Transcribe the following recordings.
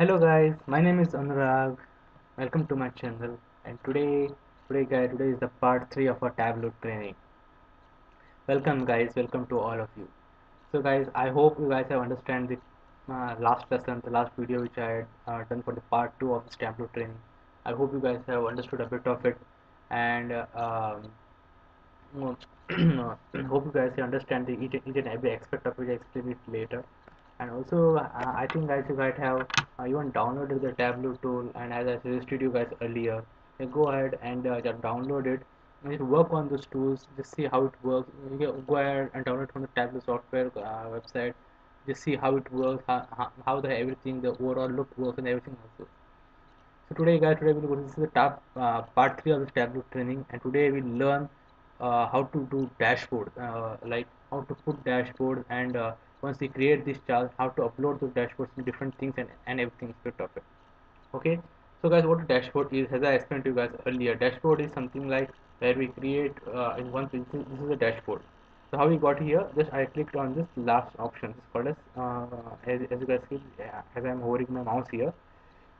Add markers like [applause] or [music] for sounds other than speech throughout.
Hello guys, my name is Anurag. Welcome to my channel. And today, today guys, today is the part three of our Tableau training. Welcome guys, welcome to all of you. So guys, I hope you guys have understand the uh, last lesson, the last video which I had uh, done for the part two of this Tableau training. I hope you guys have understood a bit of it, and uh, um, [clears throat] hope you guys understand the each, each and every aspect of it. I explain it later and also uh, I think guys you guys have uh, even downloaded the Tableau tool. And as I suggested you guys earlier go ahead and uh, just download it. Just work on those tools. Just see how it works. You go ahead and download from the Tableau software uh, website. Just see how it works how, how, the everything the overall look works and everything also. So today guys today we'll go this is the top uh, part 3 of this Tableau training. And today we'll learn uh, how to do dashboard like how to put dashboard and once we create this chart how to upload those dashboards in different things and, and everything split of it okay? So guys what a dashboard is as I explained to you guys earlier dashboard is something like where we create uh, in one thing this is a dashboard. So how we got here just I clicked on this last option. It's called as, uh, as, as you guys see as I'm hovering my mouse here.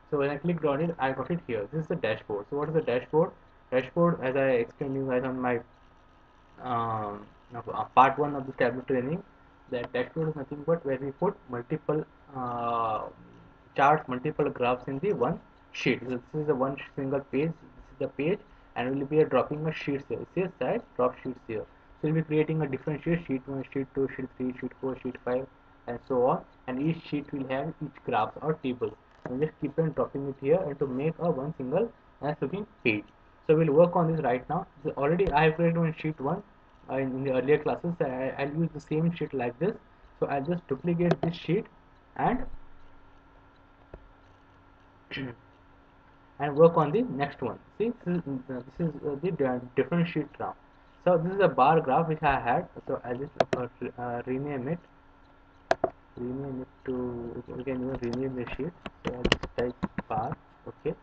So when I clicked on it I got it here. This is the dashboard. So what is the dashboard? Dashboard as I explained to you guys on my um, uh, part one of the Tableau training that dashboard is nothing but where we put multiple uh, charts multiple graphs in the one sheet. So this is a one single page. This is the page and we'll be dropping a sheets here. It says that drop sheets here. So we'll be creating a different sheet sheet 1 sheet 2 sheet 3 sheet 4 sheet 5 and so on. And each sheet will have each graphs or tables and just keep on dropping it here and to make a one single nice looking page. So we'll work on this right now. So already I have created one sheet 1 uh, in, in, the earlier classes I, I'll use the same sheet like this. So I'll just duplicate this sheet and [clears throat] and work on the next one. See this is, uh, this is uh, the different sheet now. So this is a bar graph which I had. So I'll just uh, uh, rename it. Rename it to we can even rename the sheet. So I'll just type bar okay?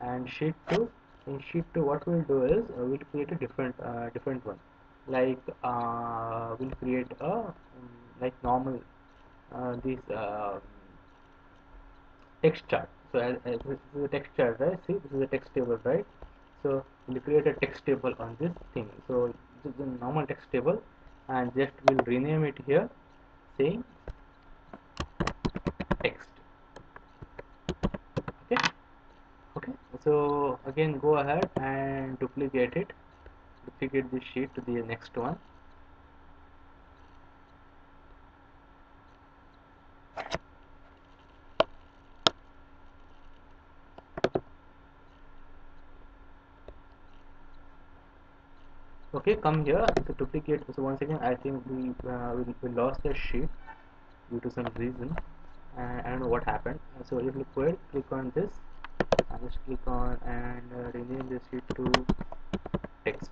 And sheet 2 in sheet 2 what we'll do is uh, we'll create a different uh, different one like uh, we'll create a um, like normal uh, this uh, text chart. So as, as this is a text chart right? See this is a text table right? So we'll create a text table on this thing. So this is a normal text table and just we'll rename it here saying text. Okay? Okay? So again go ahead and duplicate it duplicate this sheet to the next one. Okay come here. To duplicate so once again I think we, uh, we, we lost the sheet due to some reason. Uh, I don't know what happened. So if you quit click on this. And just click on and uh, rename this sheet to text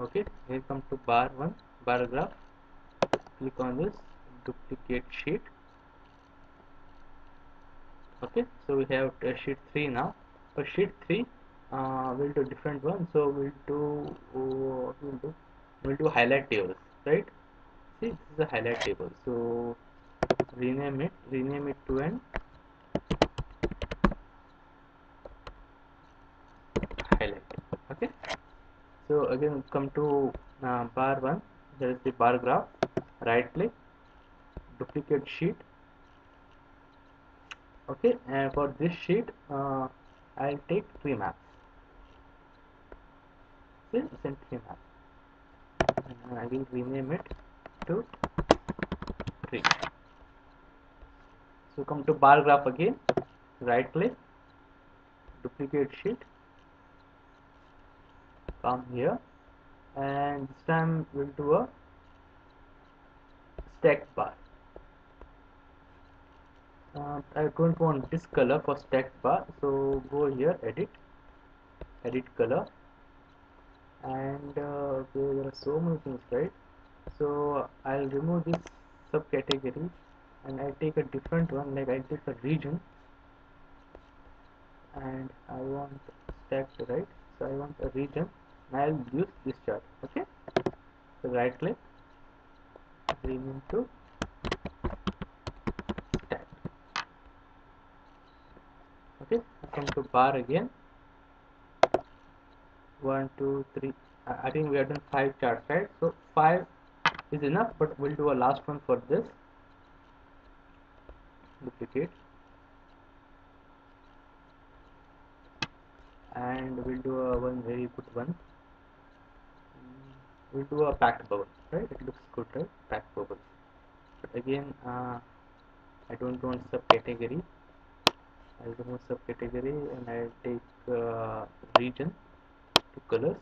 okay here come to bar 1 bar graph. Click on this duplicate sheet. Okay so we have uh, sheet 3 now. For sheet 3 uh, we'll do different one. So we'll do uh, we'll do we'll do highlight tables right? See this is a highlight table. So rename it rename it to an highlight okay so again come to uh, bar 1 there is the bar graph. Right click. Duplicate sheet. Okay and for this sheet uh, I'll take tree maps. See it's in tree map and I will rename it to tree so come to bar graph again. Right click. Duplicate sheet come here and this time we'll do a stack bar. Uh, I don't want this color for stack bar so go here edit edit color. And uh, there are so many things right? So I'll remove this subcategory and I take a different one like I take a region. And I want stack right? So I want a region and I'll use this chart okay? So right click rename to stack okay come to bar again. One two three. I think we have done five charts right? So five is enough but we'll do a last one for this. Duplicate. And we'll do a one very good one we'll do a packed bubble right? It looks good right? Packed bubble. But again uh, I don't want subcategory. I'll remove subcategory and I'll take uh, region to colors.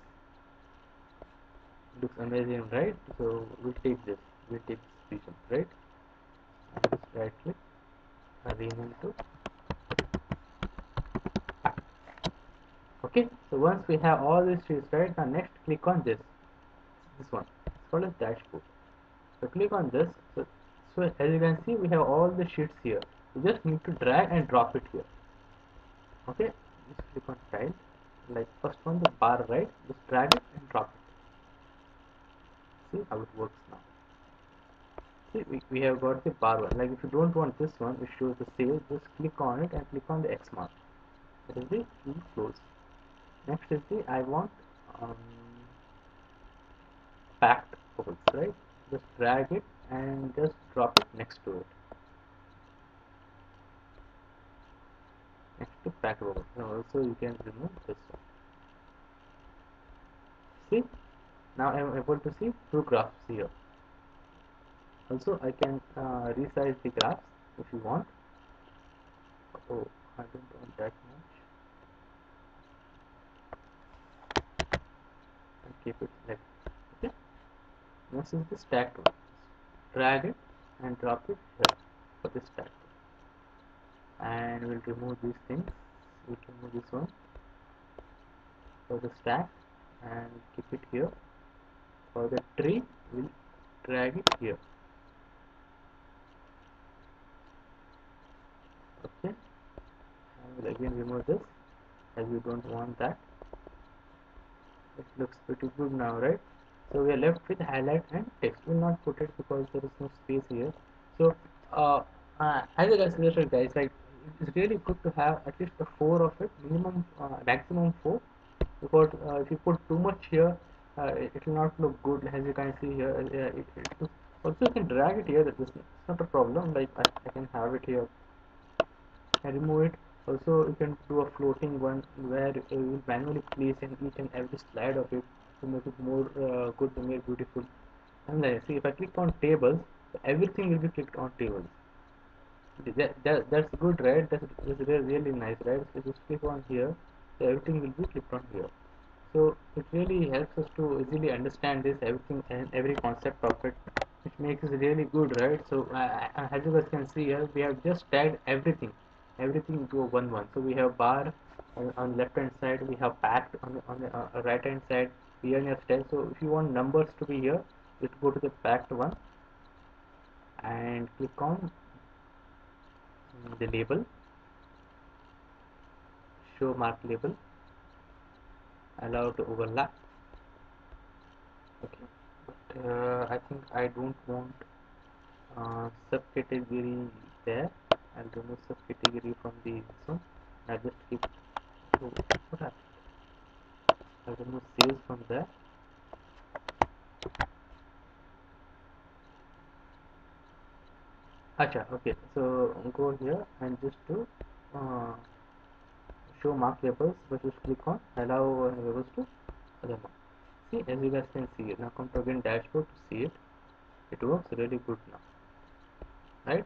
Looks amazing right? So we'll take this. We'll take this region right? And just right click. Rename to. Okay so once we have all these sheets right now next click on this this one. It's called as dashboard. So click on this. So, so as you can see we have all the sheets here. You just need to drag and drop it here. Okay? Just click on style like first one the bar right? Just drag it and drop it. See how it works now. See we, we have got the bar one. Like if you don't want this one it shows the sale just click on it and click on the x mark. That is the close. Next is the I want um, packed bubbles right just drag it and just drop it next to it. Next to packed bubble now also you can remove this one. See? Now I am able to see two graphs here. Also I can uh, resize the graphs if you want. Oh I don't want that much. Keep it like next is the stacked one drag it and drop it here for the stack. and we'll remove these things. We'll remove this one for the stack and keep it here. For the tree we'll drag it here. Okay. And we'll again remove this as we don't want that. It looks pretty good now right so we are left with highlight and text. We'll not put it because there is no space here. So uh, uh, as I suggested guys like it's really good to have at least the four of it minimum uh, maximum four. Because uh, if you put too much here uh, it, it, will not look good as you can see here. Uh, it, it, also you can drag it here it's not a problem. Like I, I can have it here remove it. Also you can do a floating one where you manually place in each and every slide of it to make it more uh, good to make beautiful. And then see if I click on tables everything will be clicked on tables. That, that, that's good right? That's, that's really nice right? So just click on here so everything will be clicked on here. So it really helps us to easily understand this everything and every concept of it which makes it really good right? So uh, as you guys can see here we have just tagged everything everything into a one one. So we have bar on, on left hand side we have packed on the, on the uh, right hand side here in your style so if you want numbers to be here just go to the packed one and click on the label. Show mark label. Allow to overlap. Okay. But uh, I think I don't want uh, subcategory there. I'll remove subcategory from the so I'll just keep what happened I'll remove sales from there Acha, okay so go here and just do uh, show mark labels but just click on allow labels to other mark see as you guys can see now come to again dashboard to see it. It works really good now. Right?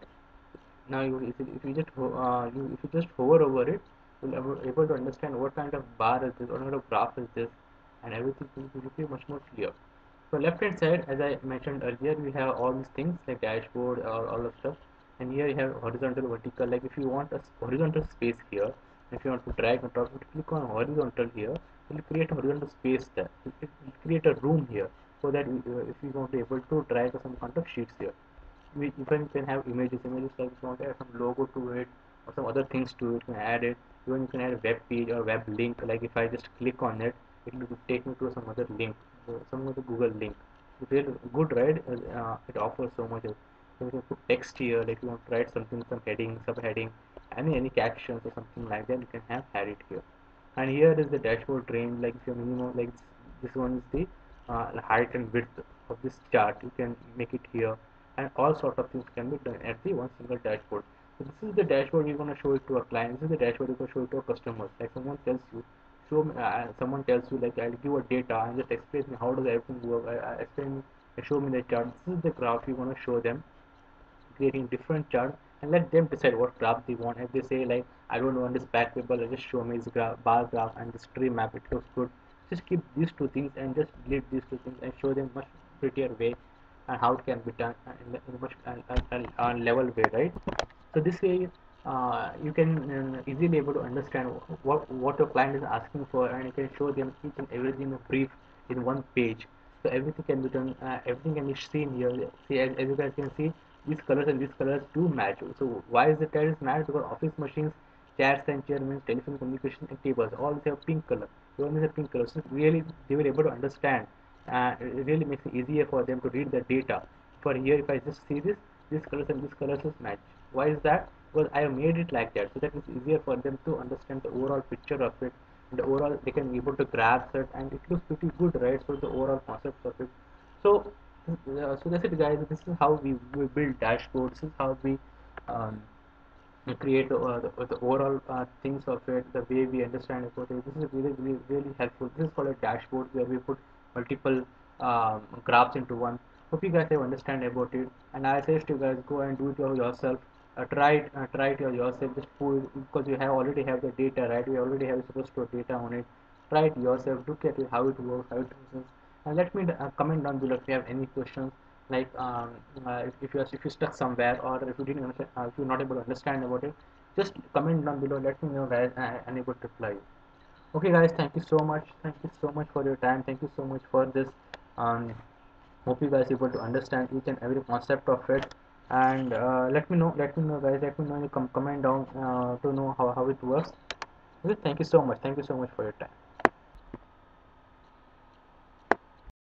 Now you if you, if you just uh, you if you just hover over it you'll be able to understand what kind of bar is this what kind of graph is this and everything will be much more clear. So left hand side as I mentioned earlier we have all these things like dashboard or all of stuff. And here you have horizontal vertical. Like if you want a horizontal space here if you want to drag and drop click on horizontal here. It will create a horizontal space there. It will create a room here so that uh, if you want to be able to drag some kind of sheets here. We even can have images images like if you want to add some logo to it or some other things to it you can add it even you can add a web page or web link like if I just click on it it will take me to some other link some other Google link. It's really good right? Uh, it offers so much. So you can put text here like you want to write something some heading subheading any any captions or something like that you can have had it here. And here is the dashboard range like if you minimum like this one is the uh, height and width of this chart. You can make it here. And all sort of things can be done at the one single dashboard so this is the dashboard you're going to show it to a client. This is the dashboard you're going to show it to a customer like someone tells you show me, uh, someone tells you like I'll give a data and just explain me how does everything work. I, I explain show me the chart. This is the graph you want to show them creating different charts and let them decide what graph they want. If they say like I don't want this back table just show me this graph, bar graph and this tree map. It looks good. Just keep these two things and just delete these two things and show them much prettier way and how it can be done in, a much uh, level way right? So this way uh, you can uh, easily able to understand what what your client is asking for and you can show them each and everything in brief in one page. So everything can be done uh, everything can be seen here. See as, as you guys can see these colors and these colors do match. So why is the colors match? Because office machines chairs and chairs means telephone communication and tables all have pink color. They all have pink color. So really they were able to understand uh, it really makes it easier for them to read the data for here if I just see this this colors and this colors is match. Why is that? Because I have made it like that. So that it's easier for them to understand the overall picture of it. And the overall they can be able to grasp it and it looks pretty good right? So the overall concept of it. So uh, so that's it guys. This is how we, we build dashboards. This is how we um, create uh, the, the, overall uh, things of it the way we understand it. This is really really really helpful. This is called a dashboard where we put multiple um, graphs into one. Hope you guys have understand about it. And i suggest you guys go and do it yourself. Uh, try it uh, try it yourself. Just pull because you have already have the data right? You already have supposed to data on it. Try it yourself. Look at it how it works how it functions. And let me uh, comment down below if you have any questions. Like um, uh, if, if you are if you stuck somewhere or if you didn't understand uh, if you're not able to understand about it just comment down below. Let me know guys. I, am able to reply okay guys thank you so much. Thank you so much for your time. Thank you so much for this um, hope you guys able to understand each and every concept of it. And uh, let me know let me know guys let me know you come comment down uh, to know how, how it works. Okay thank you so much. Thank you so much for your time